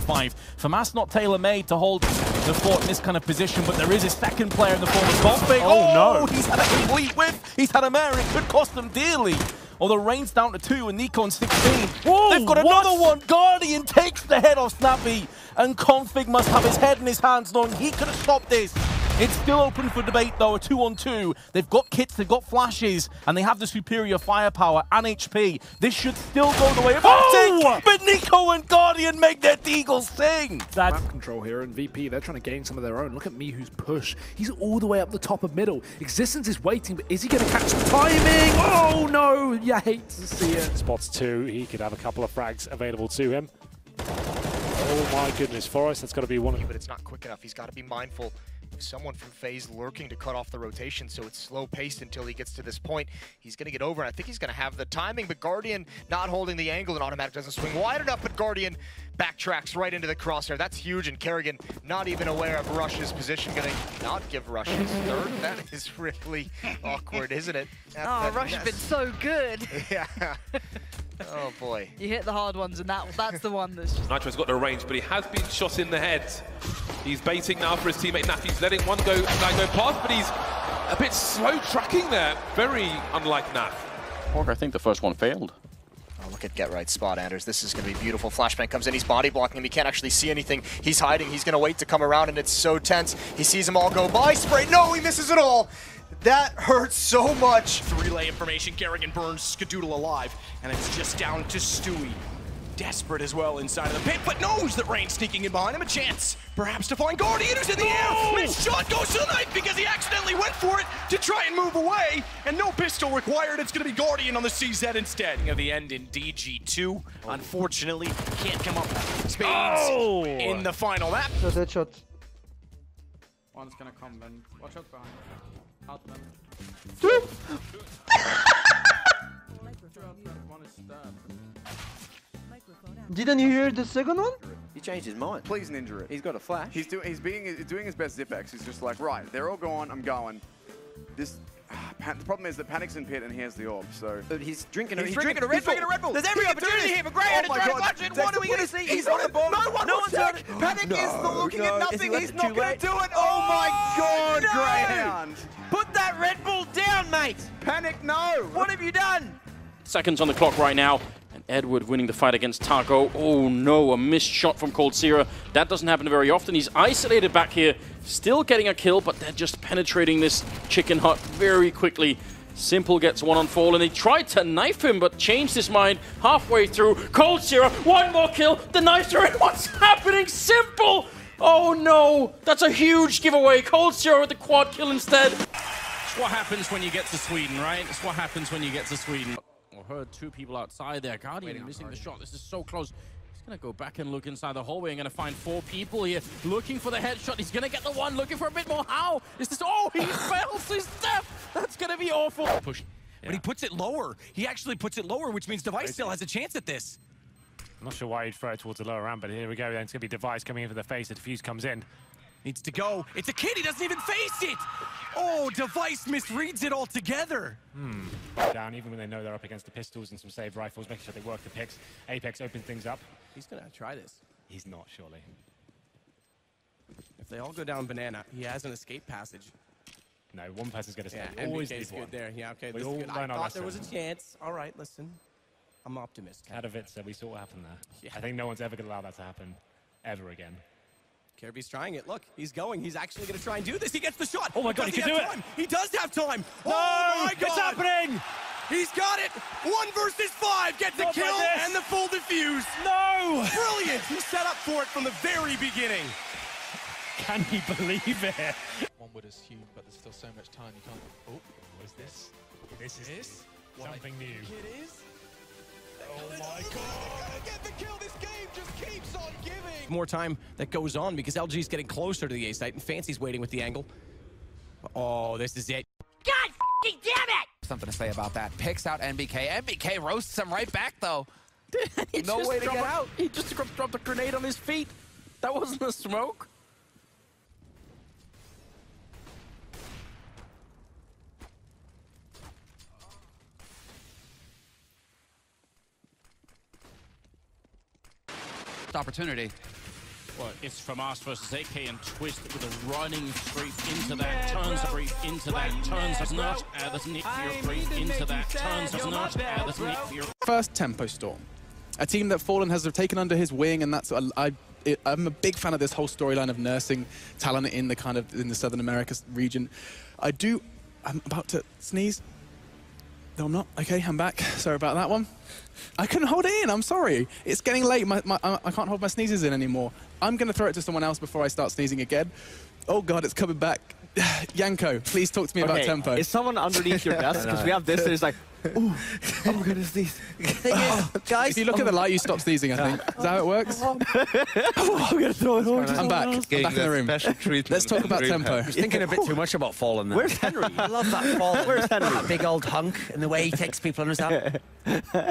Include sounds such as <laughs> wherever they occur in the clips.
45. FAMAS not tailor-made to hold the fort in this kind of position, but there is a second player in the form of Golfbig. Oh, no. Oh, he's had a complete whiff. He's had a mare. It could cost them dearly. Although Rain's down to two and Nico on 16. Whoa, They've got what? another one. Guardian takes the head off Snappy. And Config must have his head in his hands knowing he could have stopped this. It's still open for debate though, a two on two. They've got kits, they've got flashes, and they have the superior firepower and HP. This should still go the way of Oh! Optic, but Nico and Guardian make their Deagle sing. That map control here, and VP, they're trying to gain some of their own. Look at me, who's push. He's all the way up the top of middle. Existence is waiting, but is he going to catch the timing? Oh, no! You hate to see it. spots two. He could have a couple of frags available to him. Oh my goodness, Forrest, that's got to be one of but it's not quick enough. He's got to be mindful of someone from FaZe lurking to cut off the rotation, so it's slow paced until he gets to this point. He's going to get over, and I think he's going to have the timing, but Guardian not holding the angle, and autimatic doesn't swing wide enough, but Guardian backtracks right into the crosshair. That's huge, and Karrigan not even aware of Rush's position, going to not give Rush his third. <laughs> That is really awkward, isn't it? Oh, that- Oh, that- Rush has been so good. <laughs> Yeah. Oh, boy. <laughs> You hit the hard ones, and that that's the one that's just. Nitro's got the range, but he has been shot in the head. He's baiting now for his teammate NAF. He's letting one go, guy go past, but he's a bit slow tracking there. Very unlike NAF. Org, I think the first one failed. Oh, look at Get Right spot, Anders. This is going to be beautiful. Flashbang comes in. He's body blocking him. He can't actually see anything. He's hiding. He's going to wait to come around, and it's so tense. He sees them all go by. Spray. No, he misses it all. That hurts so much. relay information. Karrigan burns Skadoodle alive, and it's just down to Stewie. Desperate as well inside of the pit, but knows that Rain's sneaking in behind him. A chance, perhaps, to find Guardian, who's in the air. Missed shot goes to the knife because he accidentally went for it to try and move away, and no pistol required. It's going to be Guardian on the CZ instead. Of the end in DG2, unfortunately, can't come up spades oh! in the final map. One's gonna come then. Watch out behind. Out then. One is stabbed. Didn't you hear the second one? He changed his mind. Please ninja it. He's got a flash. He's doing he's being he's doing his best Zipex. He's just like, right, they're all gone, I'm going. This pan, the problem is that Panic's in pit and he has the orb, so But he's drinking, He's he's drinking- drinking a Red he's Bull. drinking a Red Bull. There's every He opportunity here for Greyhound Oh to my try God. to clutch it. Text What are we going to see? He's on the ball. No one No wants one's it. on it. Panic is No, looking no, at nothing. is He's not going to do it. Oh, oh my God, No. Greyhound. Put that Red Bull down, mate. Panic, no. What have you done? Seconds on the clock right now. Edward winning the fight against Targo. Oh no, a missed shot from coldzera. That doesn't happen very often. He's isolated back here. Still getting a kill, but they're just penetrating this chicken hut very quickly. Simple gets one on fall, and they tried to knife him, but changed his mind halfway through. coldzera, one more kill. The knives are in. What's happening? Simple! Oh no, that's a huge giveaway. coldzera with the quad kill instead. It's what happens when you get to Sweden, right? It's what happens when you get to Sweden. Heard two people outside there. Guardian missing the shot. This is so close. He's going to go back and look inside the hallway and going to find four people here looking for the headshot. He's going to get the one, looking for a bit more. How? Is this... Oh, he <laughs> fails his step. That's going to be awful. Push. But he puts it lower. He actually puts it lower, which means Device still has a chance at this. I'm not sure why he'd throw it towards the lower ramp, but here we go. Then it's going to be Device coming in for the face. The defuse comes in. Needs to go. It's a kid. He doesn't even face it. Oh, Device misreads it altogether. Hmm. Down, even when they know they're up against the pistols and some save rifles, making sure they work the picks. Apex opens things up. He's going to try this. He's not, surely. If they all go down banana, he has an escape passage. No, one person's going to Yeah, stay. Always NBK's good one. there. Yeah, okay. We this is all good. I thought there was a chance. All right, listen. I'm optimistic. Katowice, we saw what happened there. Yeah. I think no one's ever going to allow that to happen ever again. Kirby's trying it. Look, he's going. He's actually going to try and do this. He gets the shot. Oh my God, Does he can have do it. He does have time. No, oh my it's God. happening. He's got it. One versus five. Get the Not kill and the full defuse. No! Brilliant. He set up for it from the very beginning. Can he believe it? One would assume, but there's still so much time. You can't. Oh, What is this? This is this? something new. It is. More time that goes on because LG's getting closer to the A site and Fancy's waiting with the angle. Oh, this is it. God f***ing damn it! Something to say about that. Picks out NBK. NBK roasts him right back, though. <laughs> No way to dropped- get out. He just dropped dropped a grenade on his feet. That wasn't a smoke. Missed opportunity. Well, it's from us versus AK and Twist with a running straight into that, turns straight into that, turns does not, uh, there's Nick Fear straight into that, turns does not, uh, there's Nick Fear. First Tempo Storm, a team that Fallen has taken under his wing, and that's I. I I'm a big fan of this whole storyline of nursing talent in the kind of in the Southern America region. I do. I'm about to sneeze. No, I'm not. Okay, I'm back. Sorry about that one. I couldn't hold it in. I'm sorry. It's getting late. My, my, I can't hold my sneezes in anymore. I'm going to throw it to someone else before I start sneezing again. Oh, God, it's coming back. <sighs> Yanko, please talk to me about tempo. Is someone underneath your <laughs> desk? Because we have this, there's like, ooh, I'm gonna sneeze. Guys, if you look at the light, you stop sneezing. I think. Is that how it works? I'm gonna throw it on. I'm back. I'm back in the room. Let's talk about tempo. He's thinking a bit too much about falling Then. Where's Henry? I <laughs> love that fall. Where's Henry? That big old hunk and the way he takes people on his arm.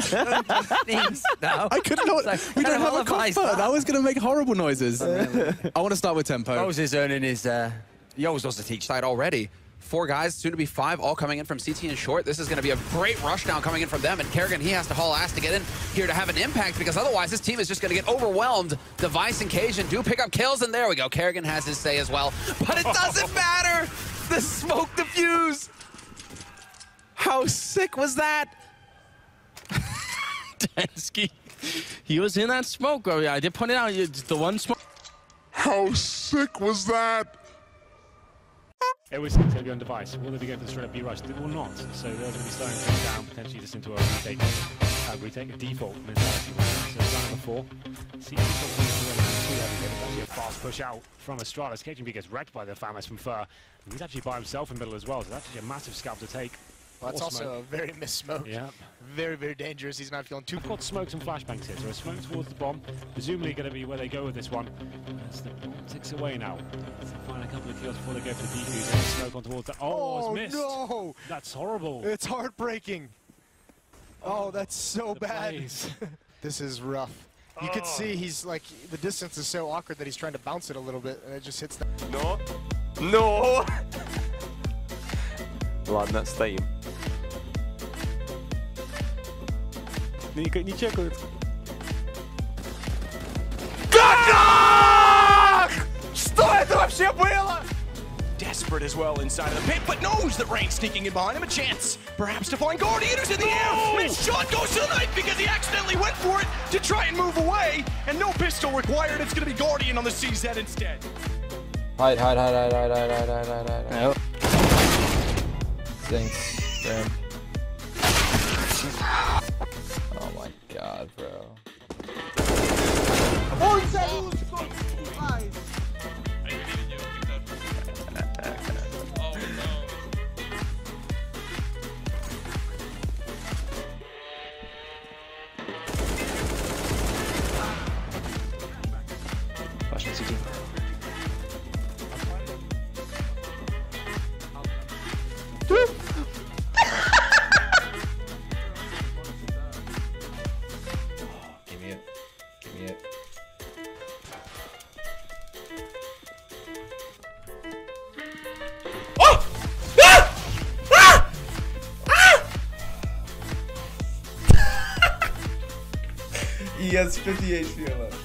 Sneeze now. I couldn't know. Like, we don't have a cough lullabies that? I was going to make horrible noises. I want to start with tempo. Rose is earning his. Uh, he always does the teach. Side already. Four guys, soon to be five, all coming in from CT and short. This is going to be a great rush down coming in from them. And Karrigan, he has to haul ass to get in here to have an impact because otherwise this team is just going to get overwhelmed. Device and Cajun do pick up kills, and there we go. Karrigan has his say as well. But it doesn't <laughs> matter. The smoke diffuse. How sick was that? <laughs> Dansky, he was in that smoke. Oh, yeah, I did point it out. It's the one smoke. How sick was that? It was going to be on device. Will they be going for the straight up B rush? Will not. So they're going to be slowing things down, potentially just into a retake. Uh, retake a default mentality. So round number four. See, actually a fast push out from Astralis. KGB gets wrecked by the Famas from Fur. He's actually by himself in the middle as well, so that's actually a massive scalp to take. Well, that's More also smoke. a very missed smoke. Yeah. Very, very dangerous. He's not feeling too I've got smokes and flashbangs here, so a smoke towards the bomb, presumably going to be where they go with this one. As the bomb ticks away now. So find a couple of kills before they go for the defuse. And smoke on towards the. Oh, Oh, it's missed. no! That's horrible. It's heartbreaking. Oh, that's so bad. plays. <laughs> this is rough. You could Oh. see he's like the distance is so awkward that he's trying to bounce it a little bit, and it just hits. The No. No! <laughs> Ладно, стоим. Не, не чекают. Что это вообще было? Desperate as well inside of the pit, but knows that Rain's sneaking in behind him. A chance, perhaps, to find Guardian who's in the air. Missed shot goes to the knife because he accidentally went for it to try and move away, and no pistol required. It's going to be Guardian on the CZ instead. Hide, hide, hide, hide, hide, hide, hide, hide, hide, hide. Nope. Thanks, Graham. God, bro. He has 50 HP left.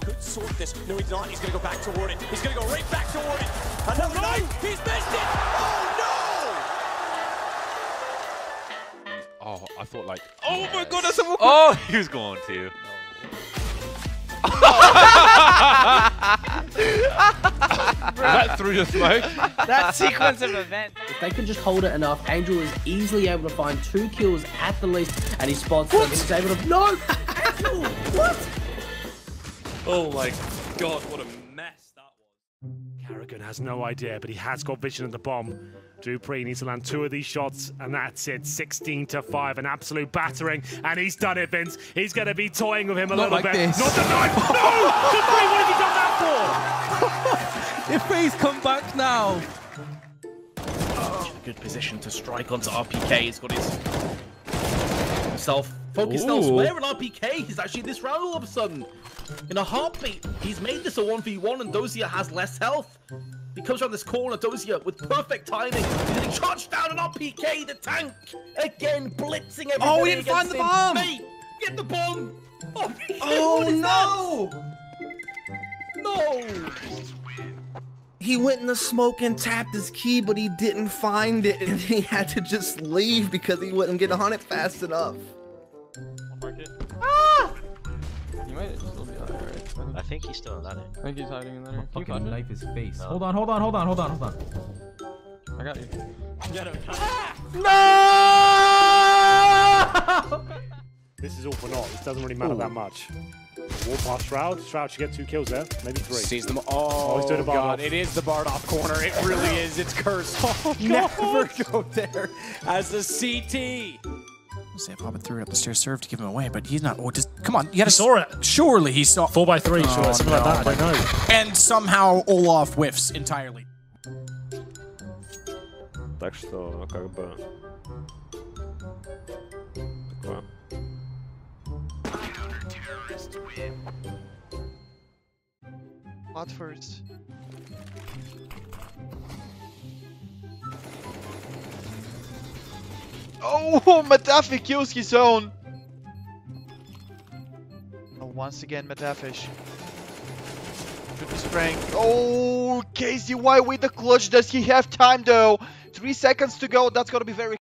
Could sort this. No, he's not. He's going to go back toward it. He's going to go right back toward it. Another knife. He's missed it. Oh, no! Oh, I thought like. Oh my god, that's a Oh, he was going to. <laughs> that through the smoke. that sequence of events. If they can just hold it enough, Angel is easily able to find two kills at the least, and he spots them. He's able to. No! Angel! What? Oh my god, what a mess that was. Karrigan has no idea, but he has got vision of the bomb. dupreeh needs to land two of these shots, and that's it. 16 to 5, an absolute battering. And he's done it, Vince. He's going to be toying with him a Not little like bit. this. Not the knife! <laughs> No! dupreeh, what have you done that for? <laughs> If he's come back now. Good position to strike onto RPK. He's got his himself focused elsewhere, and RPK He's actually this round all of a sudden. In a heartbeat, he's made this a 1v1, and Dozier has less health. He comes around this corner, Dozier, with perfect timing. He's getting charged down, and RPK, the tank, again blitzing everybody Oh, he didn't find the him. bomb! Mate, get the bomb! Oh, <laughs> oh no! No! He went in the smoke and tapped his key, but he didn't find it, and he had to just leave because he wouldn't get on it fast enough. Ah! He might still be alright. I think he's still in that. I think he's hiding in there. Can you Fucking catch it? knife his face. No. Hold on, hold on, hold on, hold on, hold on. I got you. Get him. Ah! No! <laughs> this is all for naught. This doesn't really matter that much. Wall past Shroud. Shroud should get two kills there, maybe three. Sees them. Oh, he's doing a God. Bardoff. It is the Bardoff corner. It really <laughs> is. It's cursed. Oh, <laughs> Never go there as a CT Say Papa threw it up the stairs, serve to give him away, but he's not. Oh, just come on, you gotta. He saw it. Surely he saw. Four by three, sure, Oh, something like no, that. I don't know. And somehow Olaf whiffs entirely. Так что, как бы... Такое. What first? Oh, <laughs> Matafi kills his own! Oh, once again, Matafish. With the strength. Oh, KZY with the clutch. Does he have time though? Three seconds to go. That's gonna be very